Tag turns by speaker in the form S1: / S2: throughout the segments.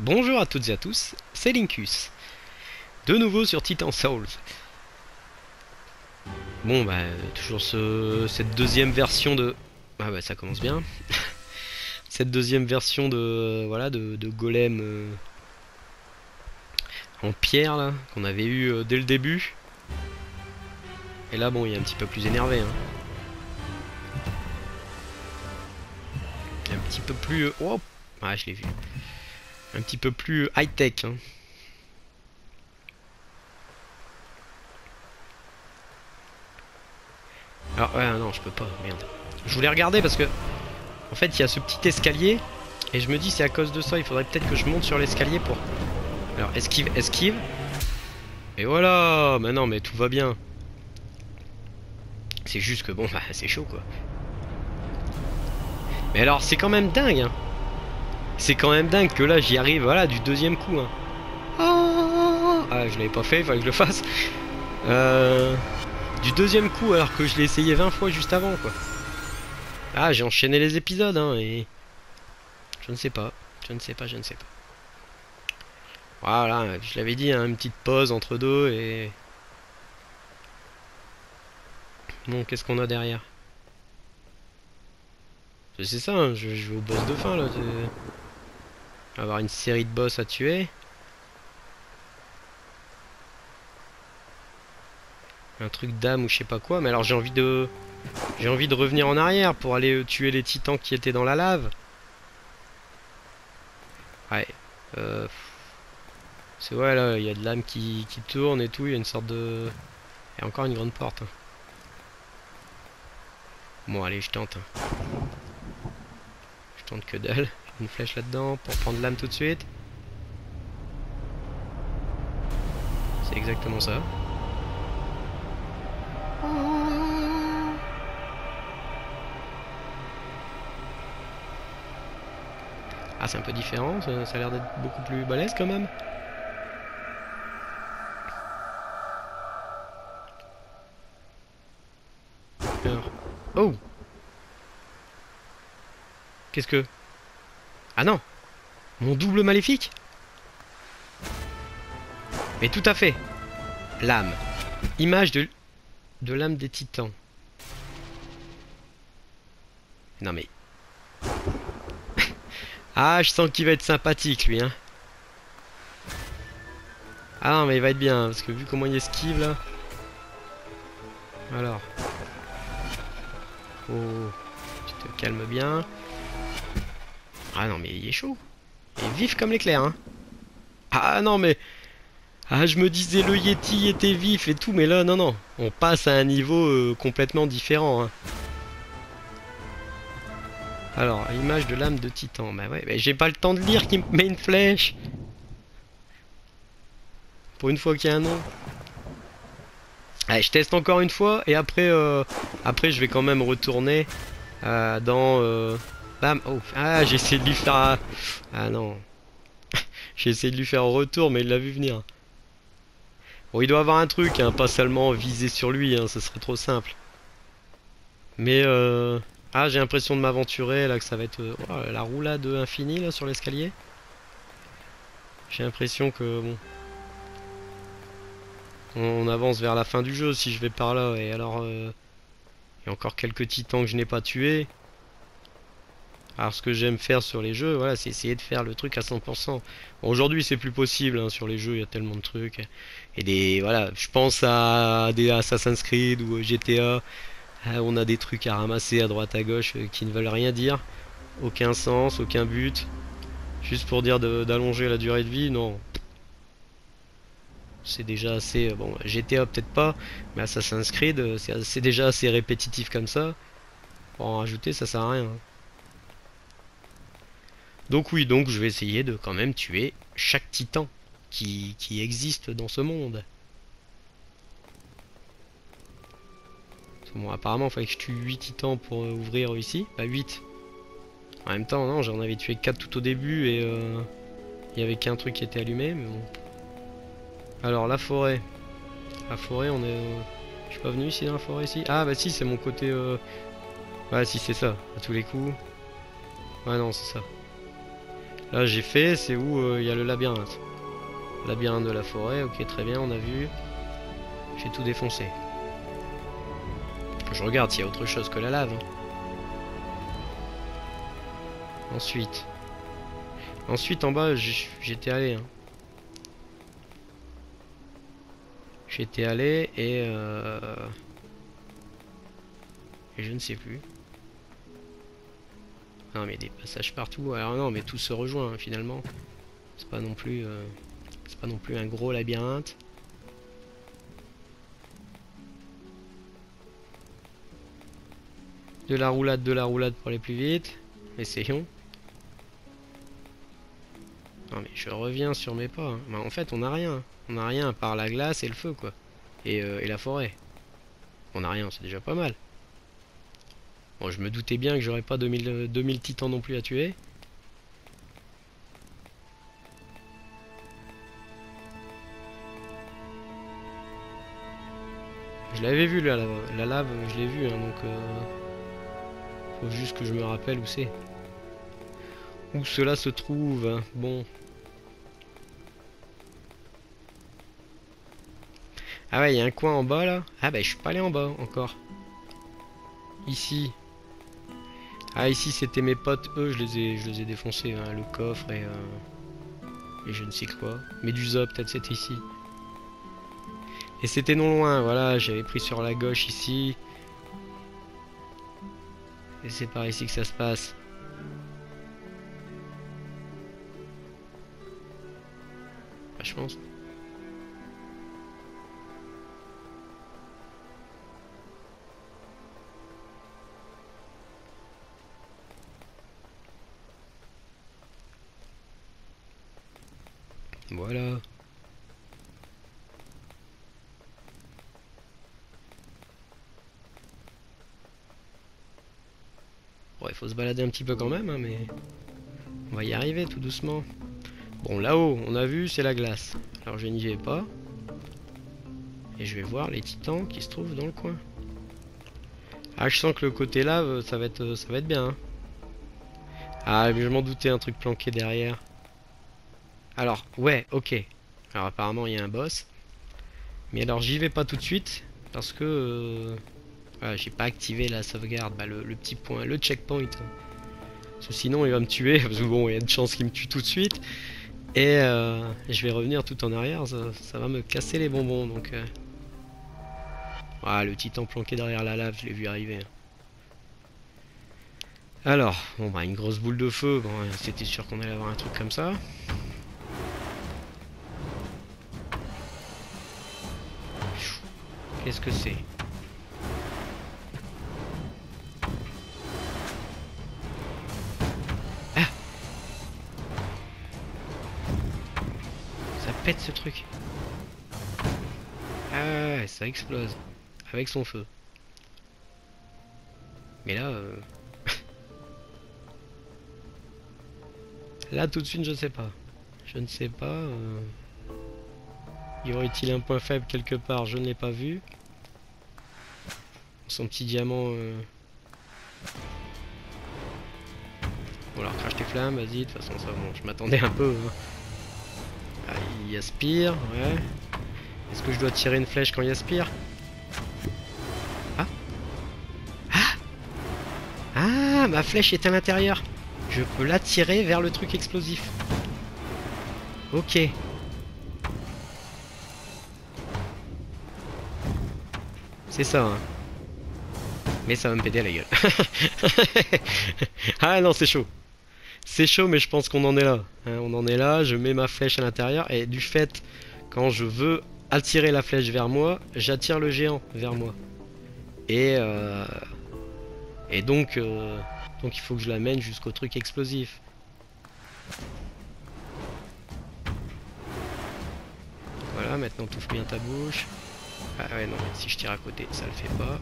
S1: Bonjour à toutes et à tous, c'est Linkus. De nouveau sur Titan Souls. Bon bah toujours ce, cette deuxième version de... Ah bah ça commence bien. cette deuxième version de voilà de, golem euh, en pierre là qu'on avait eu euh, dès le début. Et là bon il est un petit peu plus énervé. Hein. Un petit peu plus... Oh Ah je l'ai vu un petit peu plus high-tech. Hein. Alors, ouais, non, je peux pas, merde. Je voulais regarder parce que, en fait, il y a ce petit escalier, et je me dis, c'est à cause de ça, il faudrait peut-être que je monte sur l'escalier pour... Alors, esquive, esquive. Et voilà Mais non, mais tout va bien. C'est juste que, bon, bah, c'est chaud, quoi. Mais alors, c'est quand même dingue, hein. C'est quand même dingue que là j'y arrive, voilà, du deuxième coup. Hein. Ah, je l'avais pas fait, il fallait que je le fasse. Euh, du deuxième coup alors que je l'ai essayé 20 fois juste avant quoi. Ah, j'ai enchaîné les épisodes hein, et... Je ne sais pas, je ne sais pas, je ne sais pas. Voilà, je l'avais dit, hein, une petite pause entre deux et... Bon, qu'est-ce qu'on a derrière? C'est ça, hein, je, je, vais au boss de fin là avoir une série de boss à tuer. Un truc d'âme ou je sais pas quoi. Mais alors j'ai envie de... J'ai envie de revenir en arrière pour aller euh, tuer les titans qui étaient dans la lave. Ouais. Euh... C'est ouais là, il y a de l'âme qui, qui, tourne et tout. Il y a une sorte de... Il y a encore une grande porte. Hein. Bon allez, je tente. Hein. Je tente que dalle. Une flèche là-dedans pour prendre l'âme tout de suite. C'est exactement ça. Ah, c'est un peu différent, ça, a l'air d'être beaucoup plus balèze quand même. Oh Qu'est-ce que... Ah non Mon double maléfique Mais tout à fait L'âme. Image de, de l'âme des titans. Non mais... ah, je sens qu'il va être sympathique lui, hein. Ah non, mais il va être bien, parce que vu comment il esquive là... Alors... Oh, tu te calmes bien. Ah non, mais il est chaud. Il est vif comme l'éclair, hein. Ah non, mais... Ah, je me disais le Yeti était vif et tout, mais là, non, non. On passe à un niveau euh, complètement différent, hein. Alors, image de l'âme de Titan. Bah ouais, mais j'ai pas le temps de lire qui me met une flèche. Pour une fois qu'il y a un nom. Allez, je teste encore une fois et après, euh, je vais quand même retourner euh, dans... Oh. Ah, j'ai essayé de lui faire... Ah non. j'ai essayé de lui faire un retour, mais il l'a vu venir. Bon, il doit avoir un truc, hein, pas seulement viser sur lui, hein, ce serait trop simple. Mais euh... Ah, j'ai l'impression de m'aventurer, là, que ça va être... Euh, oh, la roulade infinie, là, sur l'escalier. J'ai l'impression que... Bon... On avance vers la fin du jeu, si je vais par là, et alors... Euh, il y a encore quelques titans que je n'ai pas tués. Alors ce que j'aime faire sur les jeux, voilà, c'est essayer de faire le truc à 100%. Aujourd'hui c'est plus possible hein, sur les jeux, il y a tellement de trucs. Et des, voilà, je pense à des Assassin's Creed ou GTA. Ah, on a des trucs à ramasser à droite à gauche euh, qui ne veulent rien dire. Aucun sens, aucun but. Juste pour dire d'allonger la durée de vie, non. C'est déjà assez... Euh, bon, GTA peut-être pas, mais Assassin's Creed, euh, c'est déjà assez répétitif comme ça. Pour en rajouter, ça sert à rien. Donc oui, donc je vais essayer de quand même tuer chaque titan qui, existe dans ce monde. Bon, apparemment, il fallait que je tue 8 titans pour euh, ouvrir ici. Bah 8. En même temps, non, j'en avais tué 4 tout au début et euh, il y avait qu'un truc qui était allumé, mais bon. Alors, la forêt. La forêt, on est... Euh, je suis pas venu ici dans la forêt ici Ah bah si, c'est mon côté... Ouais, si, c'est ça, à tous les coups. Ouais, non, c'est ça. Là j'ai fait, c'est où euh, il y a le labyrinthe. Labyrinthe de la forêt, ok très bien, on a vu. J'ai tout défoncé. Je regarde s'il y a autre chose que la lave. hein. Ensuite. Ensuite en bas j'étais allé. hein. J'étais allé et... Euh... Et je ne sais plus. Non mais des passages partout. Alors non mais tout se rejoint hein, finalement. C'est pas non plus... euh, C'est pas non plus un gros labyrinthe. De la roulade, de la roulade pour aller plus vite. Essayons. Non mais je reviens sur mes pas. hein. En fait on n'a rien. On n'a rien à part la glace et le feu quoi. Et, euh, et la forêt. On n'a rien, c'est déjà pas mal. Bon je me doutais bien que j'aurais pas 2000, euh, 2000 titans non plus à tuer. Je l'avais vu la, lave- la lave, je l'ai vu hein, donc euh, faut juste que je me rappelle où c'est. Où cela se trouve. hein. Bon. Ah ouais, il y a un coin en bas là. Ah bah je suis pas allé en bas encore. Ici. Ah ici c'était mes potes, eux je les ai, je les ai défoncés, hein, le coffre et, euh, et je ne sais quoi. Médusa peut-être c'était ici. Et c'était non loin, voilà, j'avais pris sur la gauche ici. Et c'est par ici que ça se passe. Bah, je pense. Voilà. Bon, il faut se balader un petit peu quand même, hein, mais on va y arriver tout doucement. Bon, là-haut, on a vu, c'est la glace. Alors je n'y vais pas. Et je vais voir les titans qui se trouvent dans le coin. Ah, je sens que le côté lave, ça va être, ça va être bien. hein. Ah, mais je m'en doutais, un truc planqué derrière. Alors, ouais, ok. Alors apparemment, il y a un boss. Mais alors, j'y vais pas tout de suite. Parce que... euh, voilà, j'ai pas activé la sauvegarde. Bah, le, petit point, le checkpoint. Parce que sinon, il va me tuer. Parce que bon, il y a une chance qu'il me tue tout de suite. Et euh, je vais revenir tout en arrière. Ça, va me casser les bonbons. Donc... euh. Ah, le titan planqué derrière la lave, je l'ai vu arriver. Alors, bon bah une grosse boule de feu, bon c'était sûr qu'on allait avoir un truc comme ça. Qu'est-ce que c'est Ah Ça pète ce truc. Ah ça explose. Avec son feu. Mais là... euh, Là tout de suite je ne sais pas. Je ne sais pas. euh, Y aurait-il un point faible quelque part? Je ne l'ai pas vu. Son petit diamant. euh, Bon alors crache tes flammes, vas-y, de toute façon ça bon, je m'attendais un peu. hein. Ah, il aspire, ouais. Est-ce que je dois tirer une flèche quand il aspire? Ah Ah Ah ma flèche est à l'intérieur je peux l'attirer vers le truc explosif. Ok. C'est ça, hein. Mais ça va me péter à la gueule. ah non, c'est chaud. C'est chaud, mais je pense qu'on en est là. hein. on en est là, je mets ma flèche à l'intérieur, et du fait, quand je veux attirer la flèche vers moi, j'attire le géant vers moi. Et, euh, et donc... euh, donc il faut que je l'amène jusqu'au truc explosif. Voilà, maintenant touche bien ta bouche. Ah ouais, non, si je tire à côté, ça le fait pas.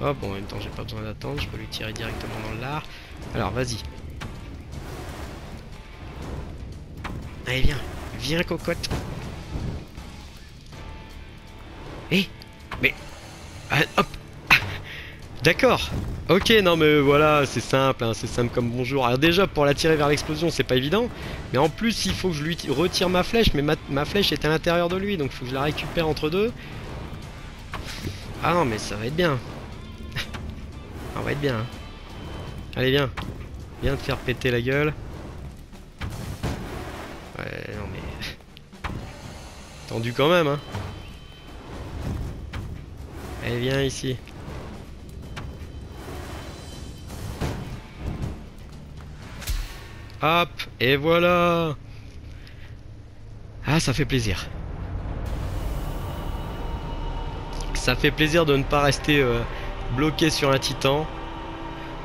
S1: Hop, bon, en même temps, j'ai pas besoin d'attendre, je peux lui tirer directement dans le lard. Alors, vas-y. Allez, viens. Viens, cocotte. Eh Mais... Ah, hop D'accord. Ok, non mais voilà, c'est simple, hein, c'est simple comme bonjour. Alors déjà, pour l'attirer vers l'explosion, c'est pas évident. Mais en plus, il faut que je lui retire ma flèche. Mais ma, ma flèche est à l'intérieur de lui, donc il faut que je la récupère entre deux. Ah non, mais ça va être bien. On va être bien. hein. Allez, viens. Viens te faire péter la gueule. Ouais, non mais... Tendu quand même, hein. Allez, viens ici. Hop, et voilà Ah, ça fait plaisir. Ça fait plaisir de ne pas rester euh, bloqué sur un titan.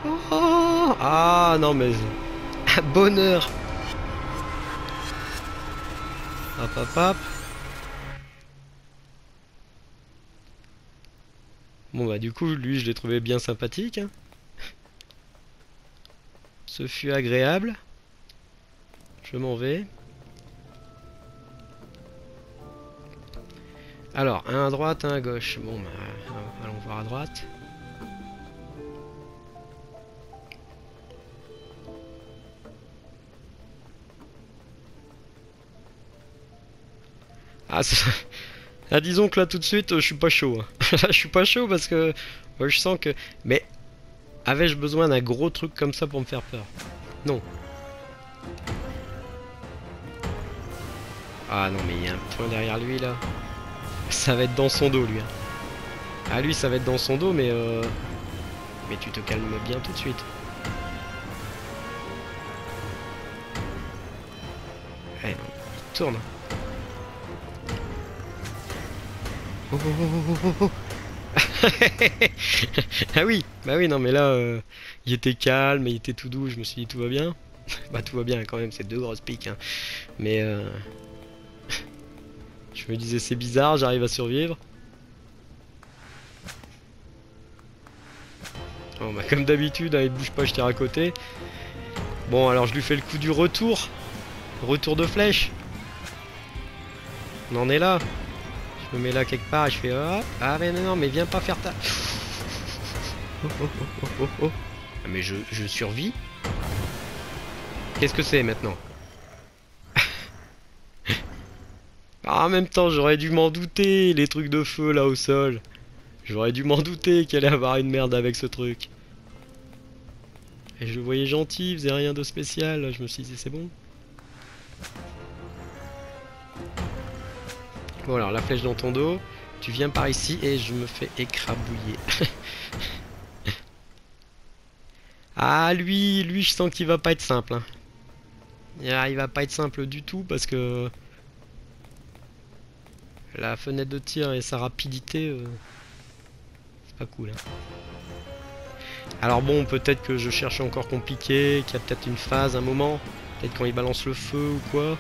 S1: Oh, ah, non mais... Bonheur Hop, hop, hop. Bon bah du coup, lui, je l'ai trouvé bien sympathique. hein. Ce fut agréable. Je m'en vais. Alors, un à droite, un à gauche. Bon, bah, allons voir à droite. Ah, disons que là tout de suite, euh, je suis pas chaud. hein. Là, je suis pas chaud parce que euh, je sens que. Mais avais-je besoin d'un gros truc comme ça pour me faire peur? Non. Ah non, mais il y a un point derrière lui là. Ça va être dans son dos lui. hein. Ah lui, ça va être dans son dos, mais euh... mais tu te calmes bien tout de suite. Non, il tourne. Oh, oh, oh, ah oui, bah oui, non mais là, euh, il était calme, il était tout doux, je me suis dit tout va bien. bah tout va bien quand même, c'est deux grosses piques. hein. Mais euh, je me disais c'est bizarre, j'arrive à survivre. Bon bah comme d'habitude, hein, il bouge pas, je tire à côté. Bon alors je lui fais le coup du retour. Retour de flèche. On en est là. Je me mets là quelque part et je fais hop. Ah mais non, non mais viens pas faire ta... Oh, oh, oh, oh, oh, oh. Mais je, je survis. Qu'est-ce que c'est maintenant? Ah, en même temps, j'aurais dû m'en douter, les trucs de feu là au sol. J'aurais dû m'en douter qu'il allait avoir une merde avec ce truc. Et je le voyais gentil, il faisait rien de spécial. Je me suis dit, c'est bon. Bon, alors la flèche dans ton dos. Tu viens par ici et je me fais écrabouiller. ah, lui, lui, je sens qu'il va pas être simple. hein. Ah, Il va pas être simple du tout parce que la fenêtre de tir et sa rapidité, euh, c'est pas cool. hein. Alors bon, peut-être que je cherche encore compliqué, qu'il y a peut-être une phase, un moment, peut-être quand il balance le feu ou quoi.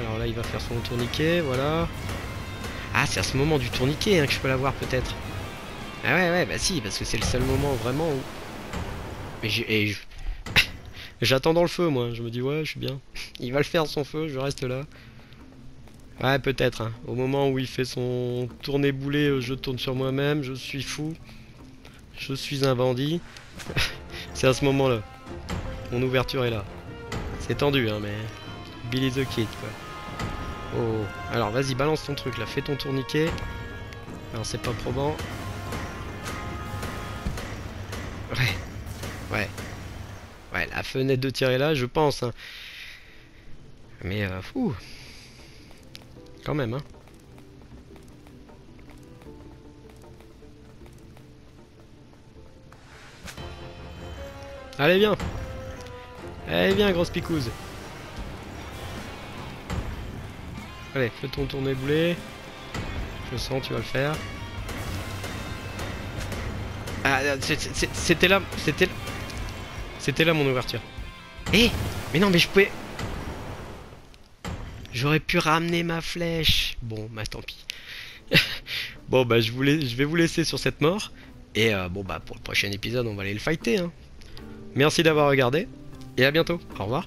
S1: Alors là, il va faire son tourniquet, voilà. Ah, c'est à ce moment du tourniquet hein, que je peux l'avoir peut-être. Ah ouais, ouais, bah si, parce que c'est le seul moment vraiment où... Mais J'attends dans le feu, moi. Je me dis, ouais, je suis bien. Il va le faire, son feu, je reste là. Ouais, peut-être. hein. Au moment où il fait son tourner boulet, euh, je tourne sur moi-même, je suis fou. Je suis un bandit. c'est à ce moment-là. Mon ouverture est là. C'est tendu, hein, mais... Billy the Kid, quoi. Oh, alors vas-y, balance ton truc, là. Fais ton tourniquet. Alors, c'est pas probant. Ouais. Ouais. Ouais, la fenêtre de tir est là, je pense. hein. Mais, euh, fou. Quand même, hein. Allez, viens. Allez, viens, grosse picouse. Allez, fais ton tourner boulet. Je sens, tu vas le faire. Ah, c'est- c'était là, c'était c'était là mon ouverture. Eh, mais non, mais je pouvais. J'aurais pu ramener ma flèche. Bon, bah tant pis. bon, bah je, voulais, je vais vous laisser sur cette mort. Et euh, bon, bah pour le prochain épisode, on va aller le fighter. hein. Merci d'avoir regardé. Et à bientôt. Au revoir.